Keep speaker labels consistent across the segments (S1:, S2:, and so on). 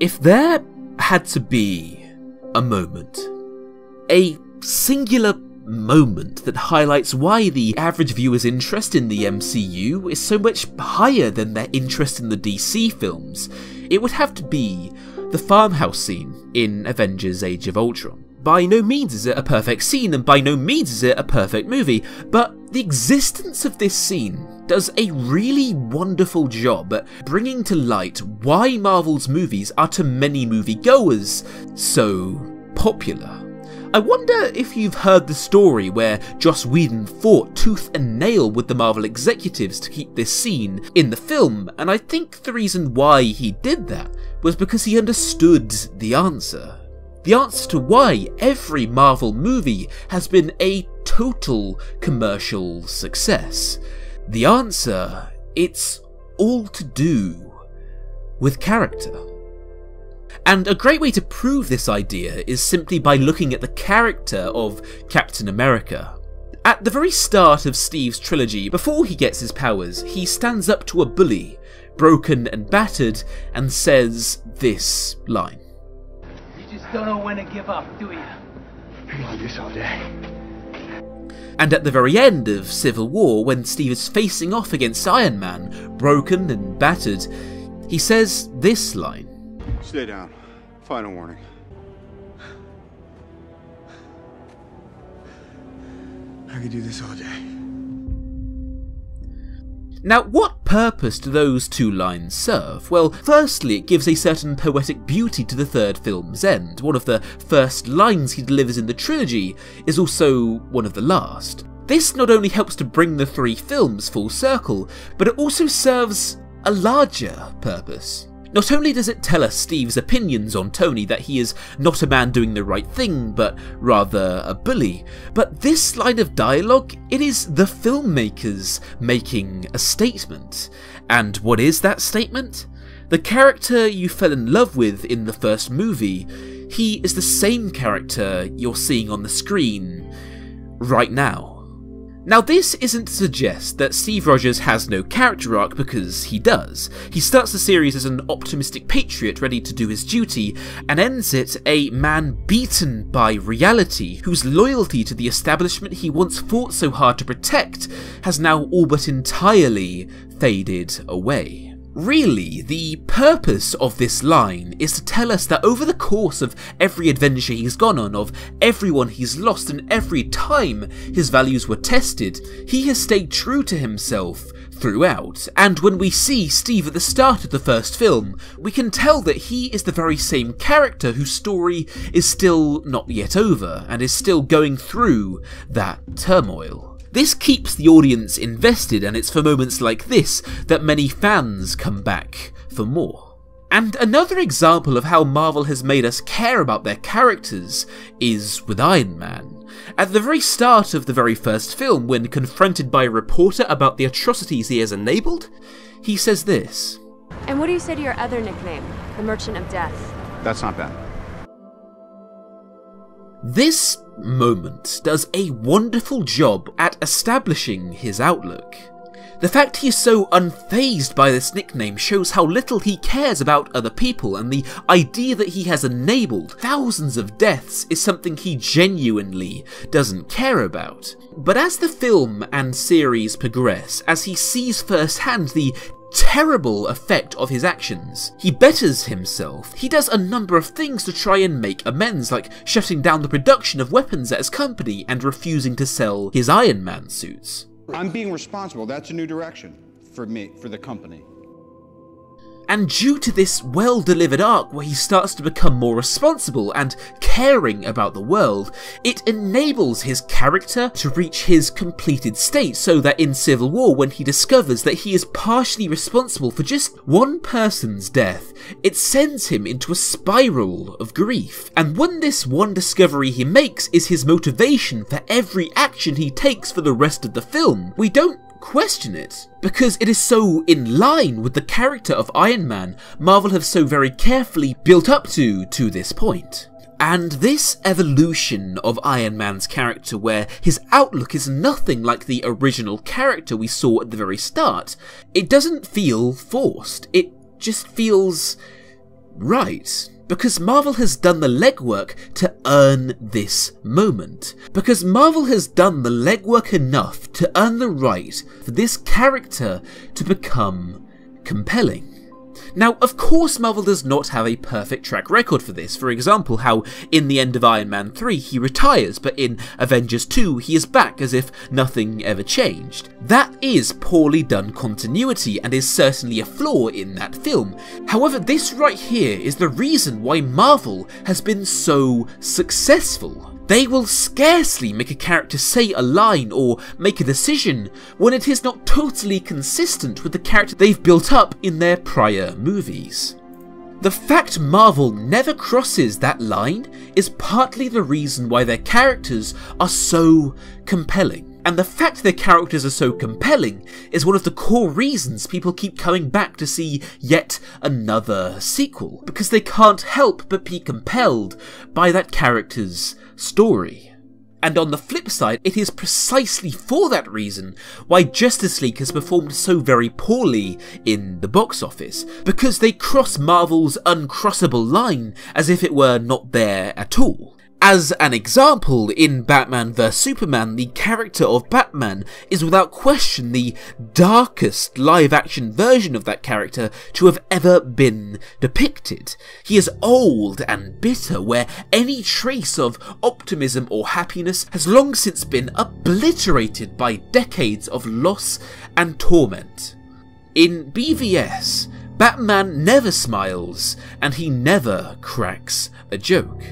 S1: If there had to be a moment, a singular moment that highlights why the average viewer's interest in the MCU is so much higher than their interest in the DC films, it would have to be the farmhouse scene in Avengers Age of Ultron. By no means is it a perfect scene, and by no means is it a perfect movie, but the existence of this scene does a really wonderful job at bringing to light why Marvel's movies are to many moviegoers so popular. I wonder if you've heard the story where Joss Whedon fought tooth and nail with the Marvel executives to keep this scene in the film, and I think the reason why he did that was because he understood the answer. The answer to why every Marvel movie has been a total commercial success. The answer, it's all to do with character. And a great way to prove this idea is simply by looking at the character of Captain America. At the very start of Steve's trilogy, before he gets his powers, he stands up to a bully, broken and battered, and says this line.
S2: You just don't know when to give up, do you?
S3: I want this all day.
S1: And at the very end of Civil War, when Steve is facing off against Iron Man, broken and battered, he says this line
S4: Stay down. Final warning.
S3: I could do this all day.
S1: Now, what purpose do those two lines serve? Well, firstly, it gives a certain poetic beauty to the third film's end. One of the first lines he delivers in the trilogy is also one of the last. This not only helps to bring the three films full circle, but it also serves a larger purpose. Not only does it tell us Steve's opinions on Tony that he is not a man doing the right thing, but rather a bully, but this line of dialogue, it is the filmmakers making a statement. And what is that statement? The character you fell in love with in the first movie, he is the same character you're seeing on the screen right now. Now, this isn't to suggest that Steve Rogers has no character arc because he does. He starts the series as an optimistic patriot ready to do his duty, and ends it a man beaten by reality, whose loyalty to the establishment he once fought so hard to protect has now all but entirely faded away. Really, the purpose of this line is to tell us that over the course of every adventure he's gone on, of everyone he's lost, and every time his values were tested, he has stayed true to himself throughout. And when we see Steve at the start of the first film, we can tell that he is the very same character whose story is still not yet over, and is still going through that turmoil. This keeps the audience invested, and it's for moments like this that many fans come back for more. And another example of how Marvel has made us care about their characters is with Iron Man. At the very start of the very first film, when confronted by a reporter about the atrocities he has enabled, he says this
S5: And what do you say to your other nickname, the Merchant of Death?
S4: That's not bad.
S1: This moment does a wonderful job at establishing his outlook. The fact he is so unfazed by this nickname shows how little he cares about other people, and the idea that he has enabled thousands of deaths is something he genuinely doesn't care about. But as the film and series progress, as he sees firsthand the terrible effect of his actions. He betters himself. He does a number of things to try and make amends, like shutting down the production of weapons at his company and refusing to sell his Iron Man suits.
S4: I'm being responsible. That's a new direction for me, for the company.
S1: And due to this well delivered arc where he starts to become more responsible and caring about the world, it enables his character to reach his completed state so that in Civil War, when he discovers that he is partially responsible for just one person's death, it sends him into a spiral of grief. And when this one discovery he makes is his motivation for every action he takes for the rest of the film, we don't question it because it is so in line with the character of Iron Man Marvel have so very carefully built up to to this point. And this evolution of Iron Man's character, where his outlook is nothing like the original character we saw at the very start, it doesn't feel forced. It just feels Right. Because Marvel has done the legwork to earn this moment. Because Marvel has done the legwork enough to earn the right for this character to become compelling. Now, of course, Marvel does not have a perfect track record for this. For example, how in the end of Iron Man 3 he retires, but in Avengers 2 he is back as if nothing ever changed. That is poorly done continuity and is certainly a flaw in that film. However, this right here is the reason why Marvel has been so successful. They will scarcely make a character say a line or make a decision when it is not totally consistent with the character they've built up in their prior movies. The fact Marvel never crosses that line is partly the reason why their characters are so compelling. And the fact their characters are so compelling is one of the core reasons people keep coming back to see yet another sequel, because they can't help but be compelled by that character's story. And on the flip side, it is precisely for that reason why Justice League has performed so very poorly in the box office, because they cross Marvel's uncrossable line as if it were not there at all. As an example, in Batman vs Superman, the character of Batman is without question the darkest live action version of that character to have ever been depicted. He is old and bitter, where any trace of optimism or happiness has long since been obliterated by decades of loss and torment. In BVS, Batman never smiles, and he never cracks a joke.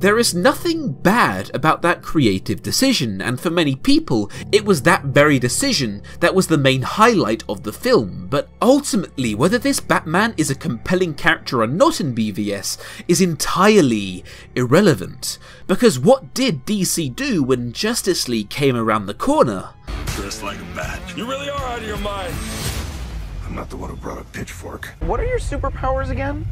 S1: There is nothing bad about that creative decision, and for many people, it was that very decision that was the main highlight of the film. But ultimately, whether this Batman is a compelling character or not in BVS is entirely irrelevant. Because what did DC do when Justice League came around the corner?
S6: Dressed like a bat. You really are out of your mind.
S3: I'm not the one who brought a pitchfork.
S7: What are your superpowers again?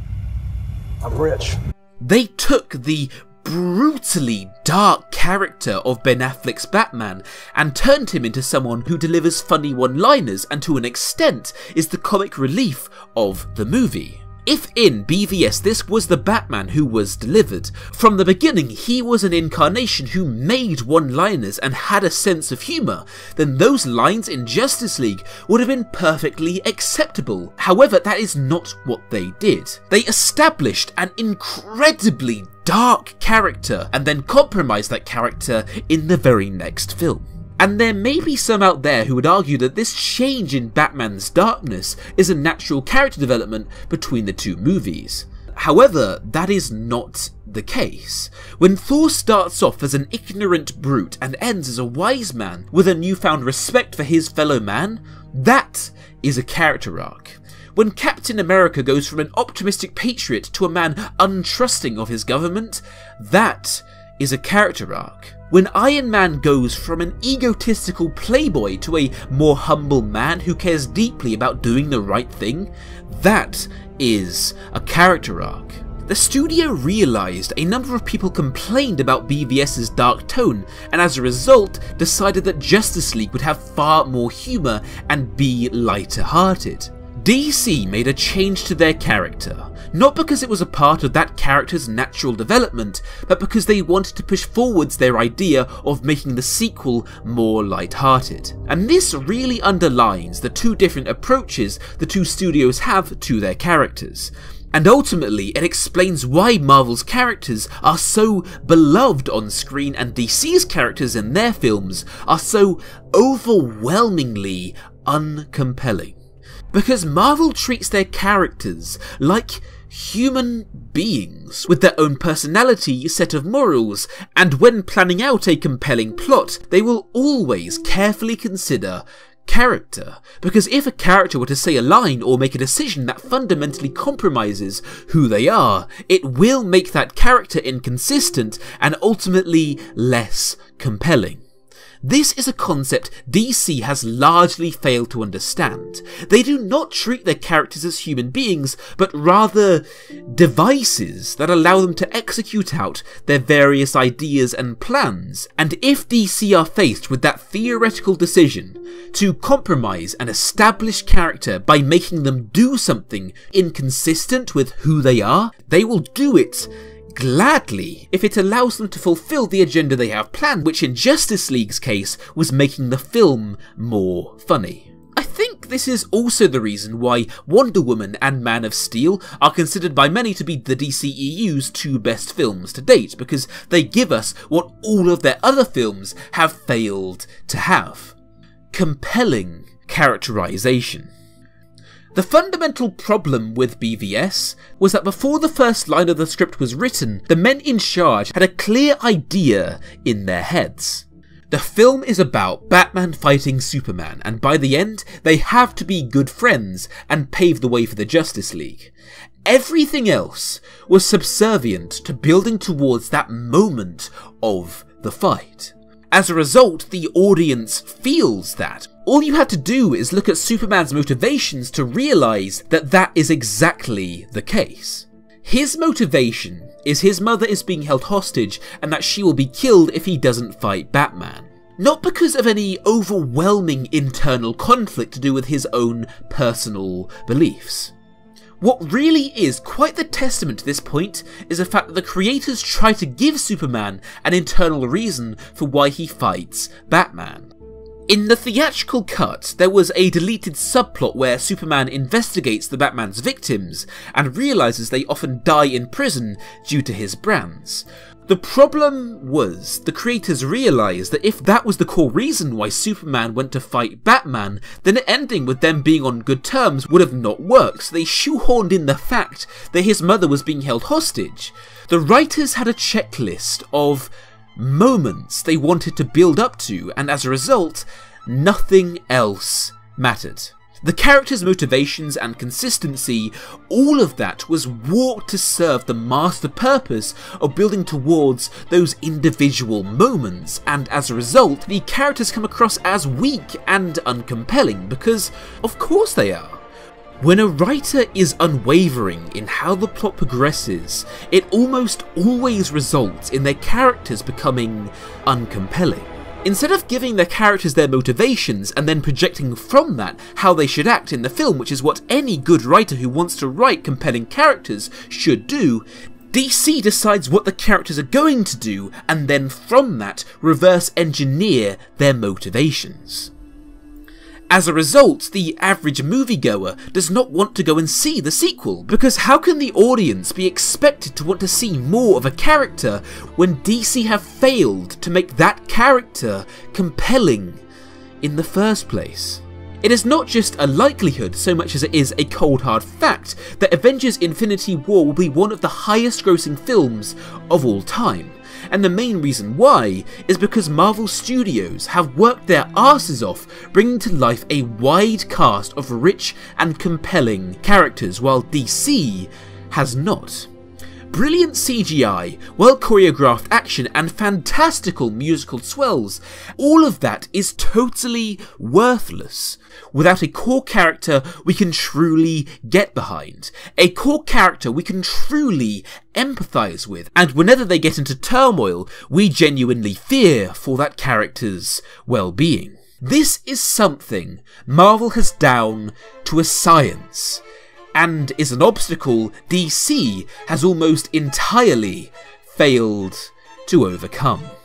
S7: I'm rich.
S1: They took the brutally dark character of Ben Affleck's Batman and turned him into someone who delivers funny one-liners and to an extent is the comic relief of the movie. If in BVS this was the Batman who was delivered, from the beginning he was an incarnation who made one-liners and had a sense of humour, then those lines in Justice League would have been perfectly acceptable. However, that is not what they did. They established an incredibly dark character and then compromise that character in the very next film. And there may be some out there who would argue that this change in Batman's darkness is a natural character development between the two movies. However, that is not the case. When Thor starts off as an ignorant brute and ends as a wise man with a newfound respect for his fellow man, that is a character arc. When Captain America goes from an optimistic patriot to a man untrusting of his government, that is a character arc. When Iron Man goes from an egotistical playboy to a more humble man who cares deeply about doing the right thing, that is a character arc. The studio realised a number of people complained about BVS's dark tone, and as a result decided that Justice League would have far more humour and be lighter hearted. DC made a change to their character, not because it was a part of that character's natural development, but because they wanted to push forwards their idea of making the sequel more light-hearted. And this really underlines the two different approaches the two studios have to their characters. And ultimately, it explains why Marvel's characters are so beloved on screen and DC's characters in their films are so overwhelmingly uncompelling. Because Marvel treats their characters like human beings with their own personality, set of morals, and when planning out a compelling plot, they will always carefully consider character. Because if a character were to say a line or make a decision that fundamentally compromises who they are, it will make that character inconsistent and ultimately less compelling. This is a concept DC has largely failed to understand. They do not treat their characters as human beings, but rather devices that allow them to execute out their various ideas and plans. And if DC are faced with that theoretical decision to compromise an established character by making them do something inconsistent with who they are, they will do it gladly if it allows them to fulfill the agenda they have planned, which in Justice League's case was making the film more funny. I think this is also the reason why Wonder Woman and Man of Steel are considered by many to be the DCEU's two best films to date, because they give us what all of their other films have failed to have. Compelling characterization. The fundamental problem with BVS was that before the first line of the script was written, the men in charge had a clear idea in their heads. The film is about Batman fighting Superman, and by the end, they have to be good friends and pave the way for the Justice League. Everything else was subservient to building towards that moment of the fight. As a result, the audience feels that. All you had to do is look at Superman's motivations to realise that that is exactly the case. His motivation is his mother is being held hostage and that she will be killed if he doesn't fight Batman. Not because of any overwhelming internal conflict to do with his own personal beliefs. What really is quite the testament to this point is the fact that the creators try to give Superman an internal reason for why he fights Batman. In the theatrical cut, there was a deleted subplot where Superman investigates the Batman's victims and realises they often die in prison due to his brands. The problem was, the creators realised that if that was the core reason why Superman went to fight Batman, then ending with them being on good terms would have not worked, so they shoehorned in the fact that his mother was being held hostage. The writers had a checklist of moments they wanted to build up to, and as a result, nothing else mattered. The character's motivations and consistency, all of that was warped to serve the master purpose of building towards those individual moments, and as a result, the characters come across as weak and uncompelling, because of course they are. When a writer is unwavering in how the plot progresses, it almost always results in their characters becoming uncompelling. Instead of giving their characters their motivations and then projecting from that how they should act in the film, which is what any good writer who wants to write compelling characters should do, DC decides what the characters are going to do and then from that reverse engineer their motivations. As a result, the average moviegoer does not want to go and see the sequel, because how can the audience be expected to want to see more of a character when DC have failed to make that character compelling in the first place? It is not just a likelihood so much as it is a cold hard fact that Avengers Infinity War will be one of the highest grossing films of all time and the main reason why is because Marvel Studios have worked their asses off bringing to life a wide cast of rich and compelling characters, while DC has not. Brilliant CGI, well choreographed action, and fantastical musical swells, all of that is totally worthless without a core character we can truly get behind. A core character we can truly empathise with, and whenever they get into turmoil, we genuinely fear for that character's well being. This is something Marvel has down to a science and is an obstacle DC has almost entirely failed to overcome.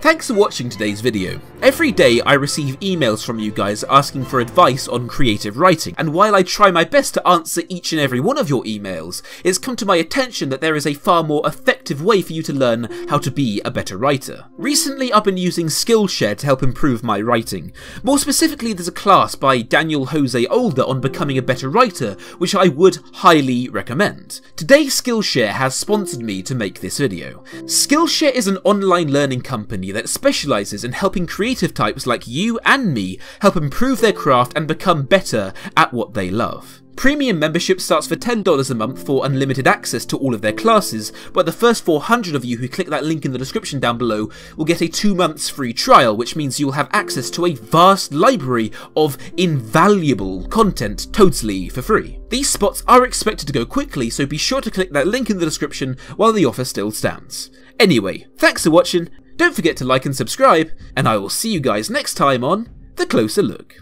S1: Thanks for watching today's video. Every day I receive emails from you guys asking for advice on creative writing, and while I try my best to answer each and every one of your emails, it's come to my attention that there is a far more effective way for you to learn how to be a better writer. Recently I've been using Skillshare to help improve my writing. More specifically there's a class by Daniel Jose Older on becoming a better writer, which I would highly recommend. Today Skillshare has sponsored me to make this video. Skillshare is an online learning company that specialises in helping creative types like you and me help improve their craft and become better at what they love. Premium membership starts for $10 a month for unlimited access to all of their classes, but the first 400 of you who click that link in the description down below will get a 2 months free trial, which means you'll have access to a vast library of invaluable content totally for free. These spots are expected to go quickly, so be sure to click that link in the description while the offer still stands. Anyway, thanks for watching, don't forget to like and subscribe, and I will see you guys next time on The Closer Look.